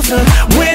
We.